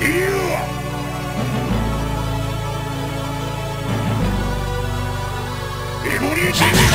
エボ